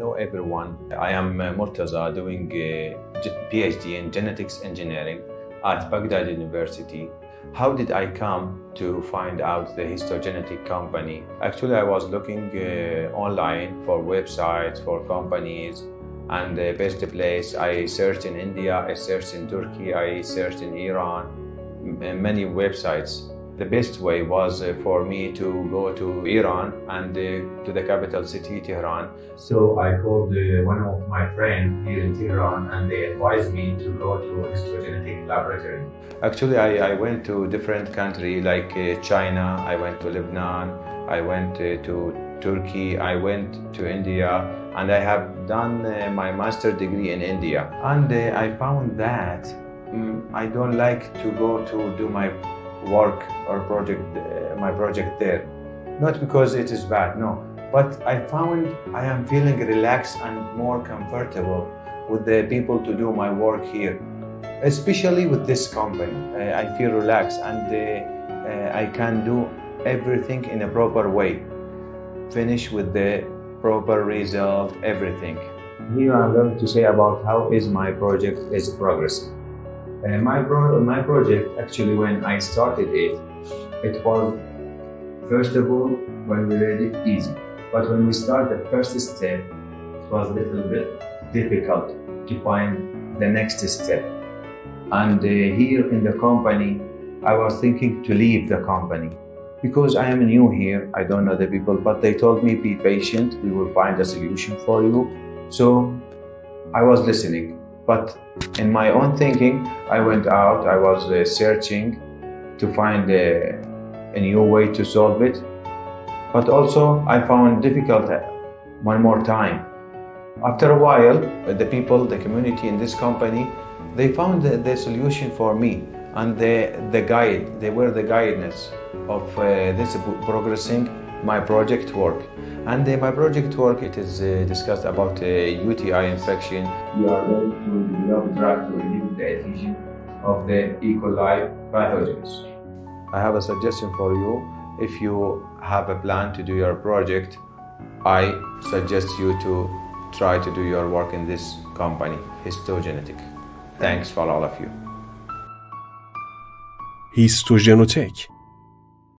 Hello everyone, I am uh, Murtaza doing a PhD in genetics engineering at Baghdad University. How did I come to find out the Histogenotech company? Actually, I was looking uh, online for websites, for companies, and the best place I searched in India, I searched in Turkey, I searched in Iran, many websites the best way was uh, for me to go to Iran and uh, to the capital city, Tehran. So I called uh, one of my friends here in Tehran and they advised me to go to a Histogenotech laboratory. Actually, I, I went to different countries like uh, China, I went to Lebanon, I went uh, to Turkey, I went to India, and I have done uh, my master degree in India. And I found that um, I don't like to go to do my work or project, uh, my project there. Not because it is bad, no. But I found I am feeling relaxed and more comfortable with the people to do my work here, especially with this company. Uh, I feel relaxed and uh, uh, I can do everything in a proper way. Finish with the proper result, everything. Here I'm going to say about how is my project is progressing. Uh, my, pro- my project, actually, when I started it, it was first of all, when we read it, easy. But when we start the first step, it was a little bit difficult to find the next step. And uh, here in the company, I was thinking to leave the company because I am new here. I don't know the people, but they told me, be patient, we will find a solution for you. So I was listening. But in my own thinking, I went out, I was uh, searching to find a, a, new way to solve it. But also, I found difficult uh, one more time. After a while, uh, the people, the community in this company, they found the, the solution for me and the, the guide, they were the guidance of uh, this progressing my project work. And uh, my project work, it is uh, discussed about UTI uh, infection. We are going to develop drug to relieve the adhesion of the E. coli pathogens. I have a suggestion for you. If you have a plan to do your project, I suggest you to try to do your work in this company, Histogenotech. Thanks for all of you. Histogenotech